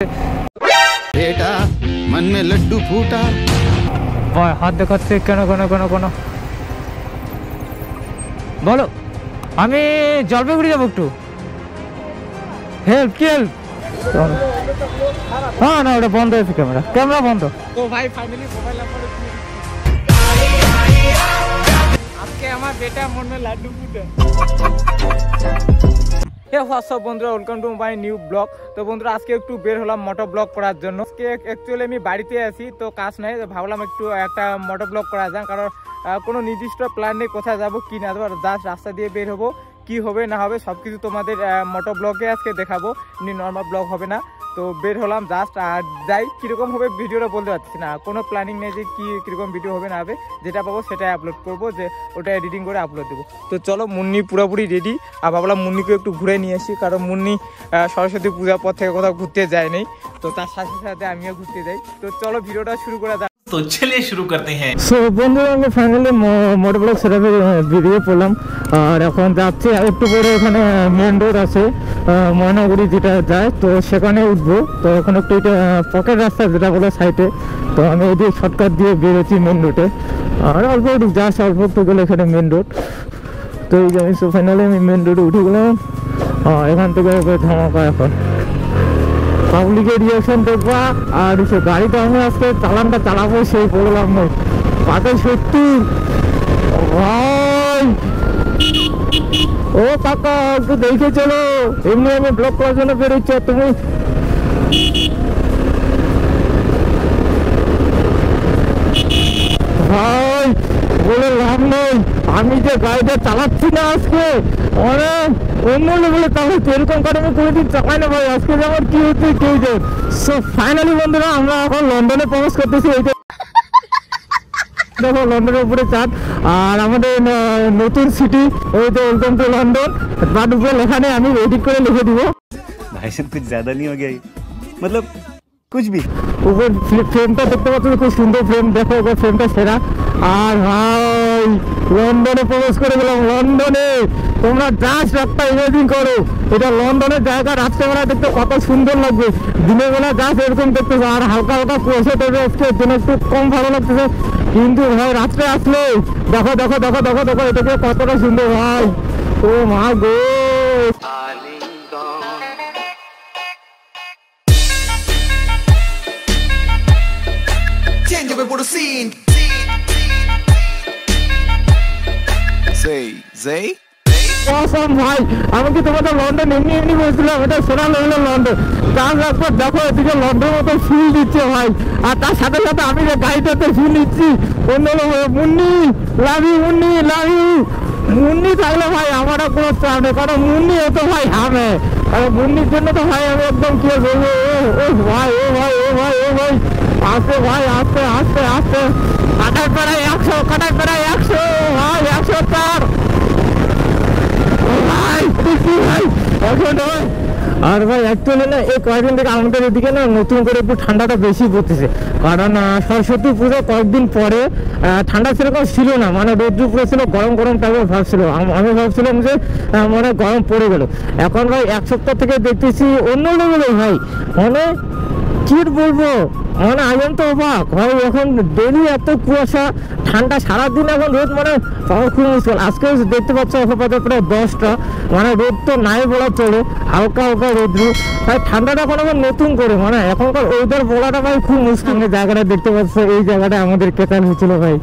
बेटा मन में लड्डू फूटा ভাই হাত দেখাচ্ছে কেন কেন কেন কেন বলো আমি জলপাইগুড়ি যাবো একটু হেল্প কি হেল্প হ্যাঁ না ওটা বন্ধ হয়েছে ক্যামেরা ক্যামেরা বন্ধ তো ভাই ফাইনালি মোবাইল নাম্বার আজকে আমার বেটা মন মে লাড্ডু ফুটে হে হোয়াটসঅ্যাপ বন্ধুরা? Welcome to my new blog তো বন্ধুরা, আজকে একটু বের হলাম মোটর ব্লগ করার জন্য। আজকে অ্যাকচুয়ালি আমি বাড়িতে আছি, তো কাজ নাই ভাবলাম একটু একটা মোটর ব্লগ করা যাক। কারণ কোনো নির্দিষ্ট প্ল্যান নেই কোথায় যাব, কি না যাব জাস্ট রাস্তা দিয়ে বের হব। কি হবে, না হবে সব কিছু তোমাদের মোটর ব্লগে আজকে দেখাবো। এমনি নর্মাল ব্লগ হবে না। তো বের হলাম জাস্ট আর যাই কীরকম হবে ভিডিওটা বলতে পারছি না। কোনো প্ল্যানিং নেই যে কী কীরকম ভিডিও হবে না হবে। যেটা পাবো সেটাই আপলোড করব যে ওটা এডিটিং করে আপলোড দেবো। তো চলো মুন্নি পুরোপুরি রেডি আর ভাবলাম মুন্নিকে একটু ঘুরে নিয়ে আসি কারণ মুন্নি সরস্বতী পূজার পর থেকে কোথাও ঘুরতে যায়নি। তো তার সাথে সাথে আমিও ঘুরতে যাই। তো চলো ভিডিওটা শুরু করা যাক। শুরু বন্ধুরা ফাইনালি পড়লাম আর এখন যাচ্ছি একটু পরে ওখানে মেন রোড আছে। ময়নাগুড়ি যেটা যায়, তো সেখানে উঠবো। তো এখন একটু এটা পকেট রাস্তা যেটা বলে সাইডে তো আমি এদিকে শর্টকাট দিয়ে বেরোচ্ছি মেন রোডে আর অল্প একটু জাস্ট অল্প একটু গেলে এখানে মেন রোড তো এই আমি ফাইনালি আমি মেন রোডে উঠে গেলাম। এখান থেকে ধামাকা এখন। পাবলিকের রিয়াকশন দেখবা, আর সে গাড়িটা আমি আজকে চালানটা চালাবো সেই বললাম না। পাতে সত্যি। ও কাকা একটু দেখে চলো। এমনি আমি ব্লক করার জন্য বেরোচ্ছি তুমি? ভাই, বলে লাভ নেই। আমি যে গাড়িটা চালাচ্ছি না আজকে অনেক অন্য লেভেলে চালাচ্ছি এরকম করে আমি কোনোদিন চালাই না ভাই। আজকে আমার কি হচ্ছে কেউ যে সো ফাইনালি বন্ধুরা, আমরা এখন লন্ডনে প্রবেশ করতেছি এইটা দেখো লন্ডনের উপরে চাঁদ আর আমাদের নতুন সিটি ওই তো ওয়েলকাম টু লন্ডন। বাট উপরে লেখা নেই আমি এডিট করে লিখে দিব। ভাই সব কিছু জ্যাদা নিয়ে গেই মতলব কুছ ভি উপর ফ্রেমটা দেখতে পাচ্ছ খুব সুন্দর ফ্রেম দেখো ওপর ফ্রেমটা সেরা। আর ভাই লন্ডনে প্রবেশ করে গেলাম লন্ডনে। তোমরা জাস্ট একটা ইমেজিং করো এটা লন্ডনের জায়গা রাত্রেবেলা দেখতে কত সুন্দর লাগবে। দিনের বেলা জাস্ট এরকম দেখতেছে আর হালকা হালকা কুয়াশা তবে আজকে দিন একটু কম ভালো লাগতেছে। কিন্তু ভাই রাত্রে আসলে। দেখো দেখো দেখো দেখো দেখো এটাকে কতটা সুন্দর ভাই। ও মা গো। Zay? অসম ভাই। আমি কি তোমাদের লন্ডন এমনি এমনি বলছিলাম এটা সোনা হলো লন্ডন তার একবার দেখো, এদিকে লন্ডন মতো ফুল দিচ্ছে ভাই। আর তার সাথে সাথে আমি যে গাড়িটাতে ফুল নিচ্ছি, অন্য মুন্নি লাভ মুন্নি লাভ মুন্নি থাকলে ভাই, আমার কোনো চাপ নেই, কারণ মুন্নি এ তো ভাই হামে কারণ মুন্নির জন্য তো ভাই আমি একদম কি বলব, ও ও ভাই ও ভাই ও ভাই ও ভাই। আসতে ভাই, আসতে আসতে আসতে। কাটার পেড়ায় একশো, কাটার পেড়ায় একশো, ভাই একশো চার আর ভাই অ্যাকচুয়ালি না, এই কয়েকদিন থেকে আমাদের এদিকে না নতুন করে একটু ঠান্ডাটা বেশি পড়তেছে। কারণ সরস্বতী পুজো কয়েকদিন পরে ঠান্ডা সেরকম ছিল না মানে রোদ্র পুরো ছিল, গরম গরম টাইপের ভাব ছিল। আমি ভাবছিলাম যে মানে গরম পড়ে গেল। এখন ভাই, এক সপ্তাহ থেকে দেখতেছি অন্য লেভেলে ভাই। মানে কি বলব মানে আজন তো অবাক ভাই এখন ডেলি এত কুয়াশা ঠান্ডা সারাদিন এখন রোদ মানে খুব মুশকিল আজকে দেখতে পাচ্ছ বাজে প্রায় দশটা মানে রোদ তো নাই বলা চলে হালকা হালকা রোদ্রু তাই ঠান্ডাটা এখন আবার নতুন করে মানে এখনকার ওয়েদার বলাটা ভাই খুব মুশকিল জায়গাটা দেখতে পাচ্ছ এই জায়গাটা আমাদের কেতাল হয়েছিল ভাই।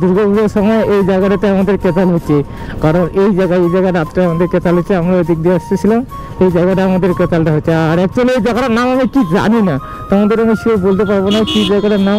দুর্গাপুজোর সময় এই জায়গাটাতে আমাদের কেতাল হচ্ছে। কারণ এই জায়গায় এই জায়গায় রাত্রে আমাদের কেতাল হচ্ছে, আমরা ওই দিক দিয়ে আসতেছিলাম, এই জায়গাটা আমাদের কেতালটা হচ্ছে। আর অ্যাকচুয়ালি এই জায়গাটার নাম আমি কি জানি না। তোমাদের আমি সে বলতে পারব না কি জায়গাটার নাম।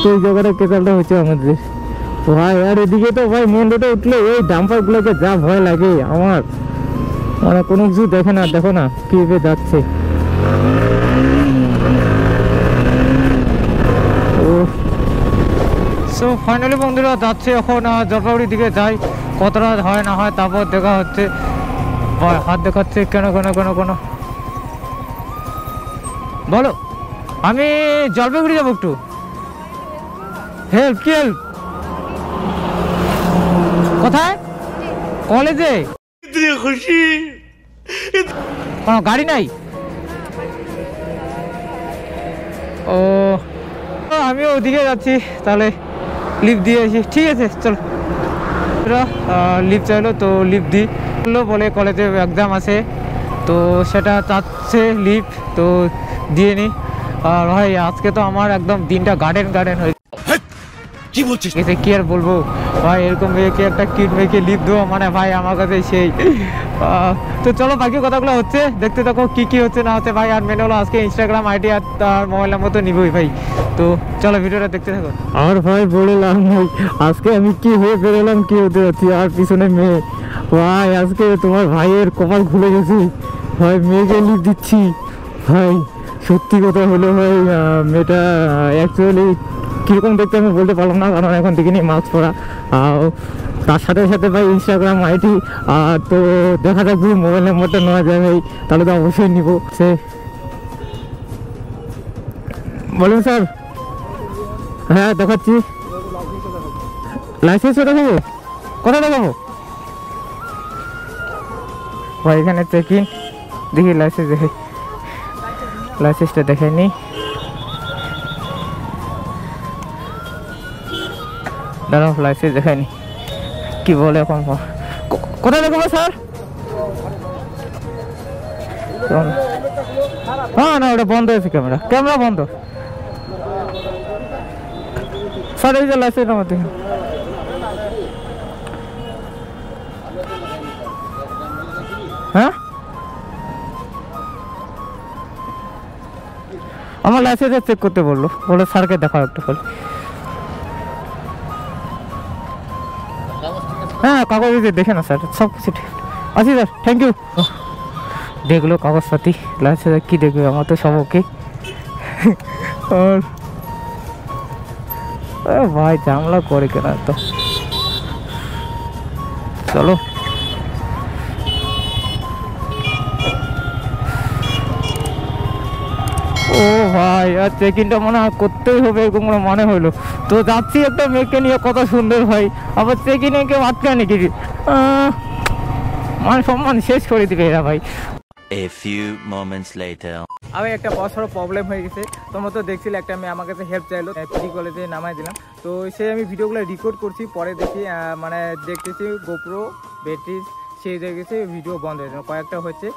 তো এই জায়গাটা কেতালটা হচ্ছে আমাদের। ভাই, আর এদিকে তো ভাই মেন রোডে উঠলে ওই ডাম্পার গুলোকে যা ভয় লাগে আমার। মানে কোনো কিছু দেখে না, দেখো না কীভাবে যাচ্ছে। সো ফাইনালি বন্ধুরা যাচ্ছে এখন জলপাইগুড়ির দিকে যাই, কতটা হয়, না হয়, তারপর দেখা হচ্ছে। হাত দেখাচ্ছে, কেন কেন কেন কেন? বলো, আমি জলপাইগুড়ি যাব একটু। হেল্প কি হেল্প কোথায়? কলেজে। খুশি কোনো গাড়ি নাই? ও, আমিও ওদিকে যাচ্ছি, তাহলে লিফট দিয়ে আসি ঠিক আছে চলো। লিফট চাইলো তো লিফট দিই বলল বলে কলেজে এক্সাম আছে তো সেটা চাচ্ছে লিফট তো দিয়ে নি। আর ভাই আজকে তো আমার একদম দিনটা গার্ডেন গার্ডেন হয়ে কি বলছিস? কি আর বলব? ভাই এরকম মেয়েকে একটা কিট মেয়েকে লিপ দেবো মানে ভাই আমার কাছে সেই। তো চলো বাকি কথাগুলো হচ্ছে, দেখতে থাকো কি কি হচ্ছে, না হচ্ছে ভাই, আর মেনে হলো আজকে ইনস্টাগ্রাম আইডি আর তার মোবাইল নাম্বার তো নিবই ভাই। তো চলো ভিডিওটা দেখতে থাকো। আর ভাই বললাম ভাই আজকে আমি কি হয়ে বেরোলাম, কি হতে যাচ্ছি? আর পিছনে মেয়ে। ভাই, আজকে তোমার ভাইয়ের কপাল খুলে গেছে। ভাই, মেয়েকে লিপ দিচ্ছি। ভাই, সত্যি কথা হলো ভাই মেয়েটা অ্যাকচুয়ালি কীরকম দেখতে আমি বলতে পারলাম না, কারণ এখন দেখিনি মাস্ক পরা। তার সাথে সাথে ভাই ইনস্টাগ্রাম আইডি আর তো দেখা যাক মোবাইল নাম্বারটা নেওয়া যায় ভাই, তাহলে তো অবশ্যই নিব। সে বলুন স্যার হ্যাঁ দেখাচ্ছি। লাইসেন্সও দেখাবো? কোথায় দেখাবো? ভাই, এখানে চেক দেখি লাইসেন্স দেখে। লাইসেন্সটা দেখে নি। দাঁড়াও লাইসেন্স দেখে নি। কি বলে এখন কোথায় দেখাবো স্যার? হ্যাঁ না, ওটা বন্ধ হয়েছে ক্যামেরা। ক্যামেরা বন্ধ। স্যার, এই যে লাইসেন্স আমার দেখুন হ্যাঁ? আমার লাইসেন্স চেক করতে বলল। বলে স্যারকে দেখাও একটু খালি হ্যাঁ কাগজ দেখে না স্যার সব কিছু ঠিক। আছি স্যার থ্যাংক ইউ দেখল কাগজপাতি স্যার কী দেখবে আমার তো সব ওকে। আর ভাই জামলা করে কেনা তো চলো। ভাই আর চেক ইনটা মনে হয় করতেই হবে এরকম কোনো মনে হলো। তো যাচ্ছি একটা মেয়েকে নিয়ে কত সুন্দর ভাই। আবার চেক ইনে কেউ আটকায় নাকি মান সম্মান শেষ করে দিবে এরা ভাই। A few moments later. আমি একটা বড় প্রবলেম হয়ে গেছে। তোমরা তো দেখছিলে একটা মেয়ে আমার কাছে হেল্প চাইলো প্রি কলেজে নামাই দিলাম। তো সেই আমি ভিডিওগুলো রেকর্ড করছি পরে দেখি মানে দেখতেছি গোপ্রো ব্যাটারি সেই দেখেছি ভিডিও বন্ধ হয়ে যাবে কয়েকটা হচ্ছে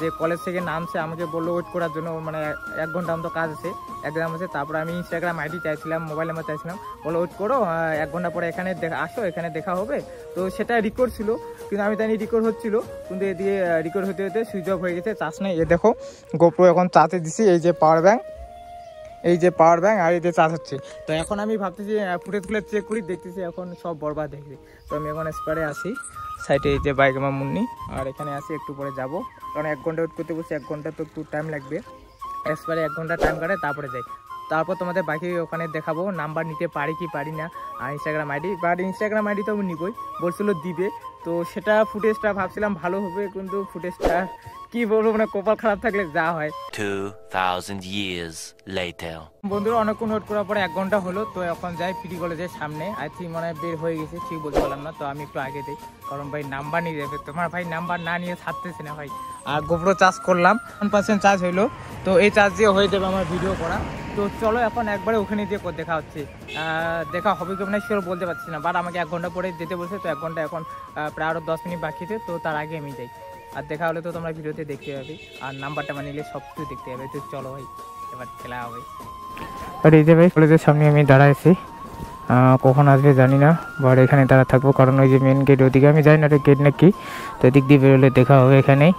যে কলেজ থেকে নামছে, আমাকে বলল ওয়েট করার জন্য। মানে এক ঘণ্টা মতো কাজ আছে। এক্সাম আছে তারপরে আমি ইনস্টাগ্রাম আইডি চাইছিলাম মোবাইল নাম্বার চাইছিলাম। বলো ওয়েট করো এক ঘণ্টা পরে এখানে আসো, এখানে দেখা হবে। তো সেটা রেকর্ড ছিল, কিন্তু আমি জানি রেকর্ড হচ্ছিল। কিন্তু এদিকে রেকর্ড হতে হতে সুইচ অফ হয়ে গেছে, চার্জ নেই। এ দেখো গোপ্রো এখন চার্জে দিছি, এই যে পাওয়ার ব্যাংক এই যে পাওয়ার ব্যাঙ্ক আর এই যে চার্জ হচ্ছে। তো এখন আমি ভাবতেছি ফুটেজগুলো চেক করি, দেখতেছি এখন সব বরবাদ দেখছি তো আমি এখন স্পারে আসি সাইডে এই যে বাইক আমার মুন্নি, আর এখানে আসি একটু পরে যাব। কারণ এক ঘণ্টা ওয়েট করতে বসে, এক ঘণ্টা তো একটু টাইম লাগবে। এক্সপারে এক ঘণ্টা টাইম কাটে তারপরে যাই। তারপর তোমাদের বাকি ওখানে দেখাবো নাম্বার নিতে পারি কি পারি না আর Instagram ID but Instagram ID তো নিবই বলছিল দিবে। তো সেটা ফুটেজটা ভাবছিলাম ভালো হবে কিন্তু ফুটেজটা কি বলব মানে কপাল খারাপ থাকলে যা হয়। 2,000 years later. বন্ধুরা অনেকক্ষণ ওয়েট করার পরে এক ঘণ্টা হলো তো এখন যাই পিডি কলেজের সামনে। আই থিঙ্ক মানে বের হয়ে গেছে ঠিক বলতে পারলাম না তো আমি একটু আগে দিই কারণ ভাই নাম্বার নিয়ে যাবে। তোমার ভাই নাম্বার না নিয়ে ছাড়তেছে না ভাই। আর গোবরো চার্জ করলাম ওয়ান পার্সেন্ট চার্জ হইল তো এই চার্জ দিয়ে হয়ে যাবে আমার ভিডিও করা। তো চলো এখন একবারে ওখানে কর- দেখা হচ্ছে। দেখা হবে কি না শিওর বলতে পারছি না। বাট আমাকে এক ঘণ্টা পরে যেতে বলছে, তো এক ঘণ্টা এখন প্রায় আরও দশ মিনিট বাকি আছে, তো তার আগে আমি যাই। আর দেখা হলে তো তোমরা ভিডিওতে দেখতে পাবে। আর নাম্বারটা নিলে সব কিছু দেখতে পাবে। তো চলো ভাই, এবার খেলা হবে। আর এই যে ভাই, কলেজের সামনে আমি দাঁড়াইছি। কখন আসবে জানি না বাট এখানে দাঁড়া থাকব। কারণ ওই যে মেন গেট ওদিকে, আমি জানি না গেট নাকি। তো এদিক দিয়ে বেরোলে দেখা হবে এখানেই।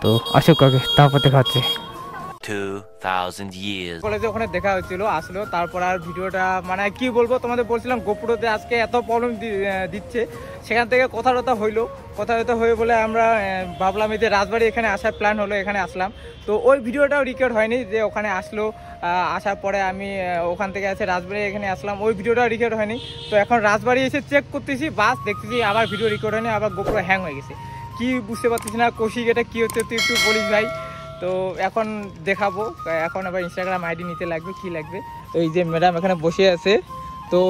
তো আসুক আগে, তারপর দেখা হচ্ছে। 2,000 years. কলেজে ওখানে দেখা হচ্ছিল আসলো তারপর আর ভিডিওটা মানে কি বলব তোমাদের বলছিলাম গোপুরতে আজকে এত প্রবলেম দিচ্ছে। সেখান থেকে কথা টথা হইল। কথা টথা হয়ে বলে আমরা ভাবলাম এই যে রাজবাড়ি এখানে আসার প্ল্যান হলো এখানে আসলাম। তো ওই ভিডিওটাও রেকর্ড হয়নি যে ওখানে আসলো আসার পরে আমি ওখান থেকে এসে রাজবাড়ি এখানে আসলাম। ওই ভিডিওটাও রেকর্ড হয়নি। তো এখন রাজবাড়ি এসে চেক করতেছি বাস দেখতেছি আবার ভিডিও রেকর্ড হয়নি আবার গোপুর হ্যাং হয়ে গেছে। কি বুঝতে পারতেছি না কৌশিক এটা কি হচ্ছে তুই একটু বলিস ভাই। তো এখন দেখাবো। এখন আবার ইনস্টাগ্রাম আইডি নিতে লাগবে কি লাগবে। তো এই যে ম্যাডাম এখানে বসে আছে। তো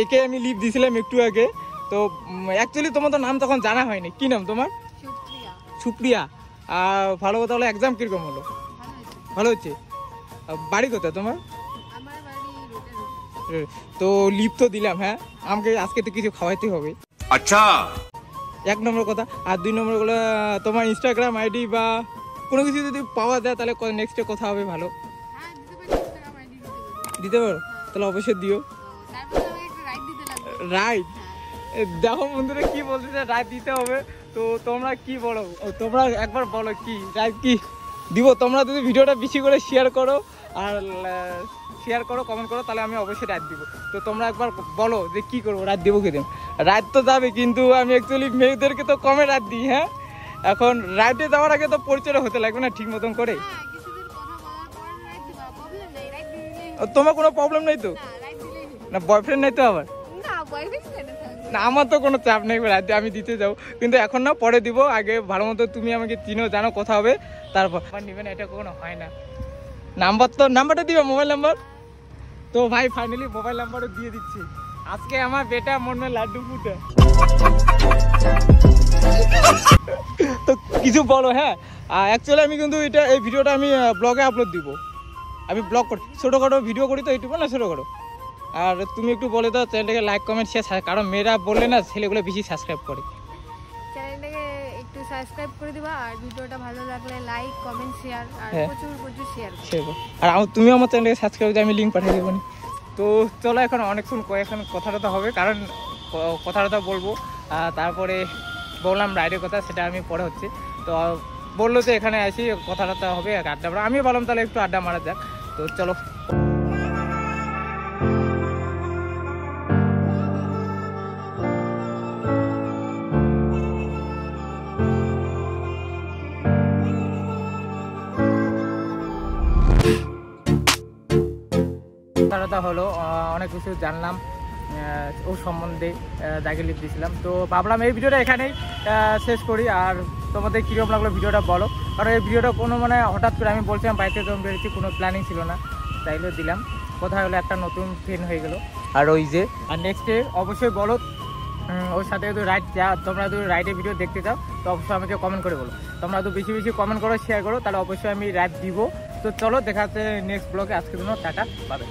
একে আমি লিভ দিছিলাম একটু আগে। তো অ্যাকচুয়ালি তোমার তো নাম তখন জানা হয়নি। কি নাম তোমার? সুপ্রিয়া। আর ভালো কথা হলো এক্সাম কীরকম হলো? ভালো হচ্ছে? বাড়ি কোথায় তোমার? তো লিপ তো দিলাম হ্যাঁ? আমাকে আজকে তো কিছু খাওয়াইতে হবে। আচ্ছা। এক নম্বর কথা। আর দুই নম্বর তোমার ইনস্টাগ্রাম আইডি বা কোনো কিছু যদি পাওয়া যায় তাহলে নেক্সটে কথা হবে ভালো। হ্যাঁ দিতে পারি তাহলে অবশ্যই দিও। রাইড রাইট দেখো বন্ধুরা কি বলতেছে রাইট দিতে হবে। তো তোমরা কি বলো? তোমরা একবার বলো কি? রাইট কি? দিব তোমরা যদি ভিডিওটা বেশি করে শেয়ার করো আর শেয়ার করো কমেন্ট করো তাহলে আমি অবশ্যই রাত দিব। তো তোমরা একবার বলো যে কি করব রাত দেবো কি রাত তো যাবে কিন্তু আমি অ্যাকচুয়ালি মেয়েদেরকে তো কমে রাত দিই হ্যাঁ? এখন রাইডে যাওয়ার আগে তো পরিচয় হতে লাগবে না ঠিক মতন করে? হ্যাঁ রাইড রাইড তোমার কোনো প্রবলেম নেই তো? না রাইড বয়ফ্রেন্ড নেই তো আবার? না আমার তো কোনো চাপ নেই রাতে আমি দিতে যাব। কিন্তু এখন না পরে দিব আগে ভালো মতো তুমি আমাকে চিনো জানো কথা হবে তারপর। নিবে না এটা কোনো হয় না। নাম্বার তো নাম্বারটা দিবে মোবাইল নাম্বার তো ভাই ফাইনালি মোবাইল নাম্বারও দিয়ে দিচ্ছি। আজকে আমার বেটা মন লাড্ডু ফুটে। তো কিছু বলো হ্যাঁ? অ্যাকচুয়ালি আমি কিন্তু এটা এই ভিডিওটা আমি ব্লগে আপলোড দিব। আমি ব্লগ করি ছোটোখাটো ভিডিও করি তো ইউটিউবে না ছোটোখাটো? আর তুমি একটু বলে দাও চ্যানেলটাকে লাইক কমেন্ট শেয়ার কারণ মেয়েরা বললে না ছেলেগুলো বেশি সাবস্ক্রাইব করে। চ্যানেলটাকে একটু সাবস্ক্রাইব করে দিবা আর ভিডিওটা ভালো লাগলে লাইক কমেন্ট শেয়ার আর হ্যাঁ। প্রচুর প্রচুর শেয়ার সেরকম আর আম- আমার চ্যানেলটাকে সাবস্ক্রাইব করে আমি লিঙ্ক পাঠিয়ে দেবো। তো চলো এখন অনেকক্ষণ এখন কথা টথা হবে কারণ বলব। তারপরে বললাম রাইডের কথা, সেটা আমি পরে হচ্ছে। তো বলল তো এখানে আসি কথা টথা হবে আড্ডা মারা। আমি বললাম তাহলে একটু আড্ডা মারা যাক। তো চলো। কথা হলো অনেক কিছু জানলাম। ওর সম্বন্ধে দাগে লিপ দিয়েছিলাম তো ভাবলাম এই ভিডিওটা এখানেই শেষ করি। আর তোমাদের কীরকম লাগল ভিডিওটা বলো। কারণ এই ভিডিওটা কোনো মানে হঠাৎ করে আমি বলছিলাম বাইকে যখন বেরিয়েছি কোনো প্ল্যানিং ছিল না। তাইলে দিলাম। কোথায় হলো একটা নতুন ট্রেন হয়ে গেল। আর ওই যে? আর নেক্সটে অবশ্যই বলো ওর সাথে যদি রাইড যা তোমরা যদি রাইডের ভিডিও দেখতে চাও তো অবশ্যই আমাকে কমেন্ট করে বলো। তোমরা তো বেশি বেশি কমেন্ট করো শেয়ার করো তাহলে অবশ্যই আমি রাইড দিব। তো চলো দেখা যাচ্ছে নেক্সট ব্লগে আজকের জন্য টাটা পাবে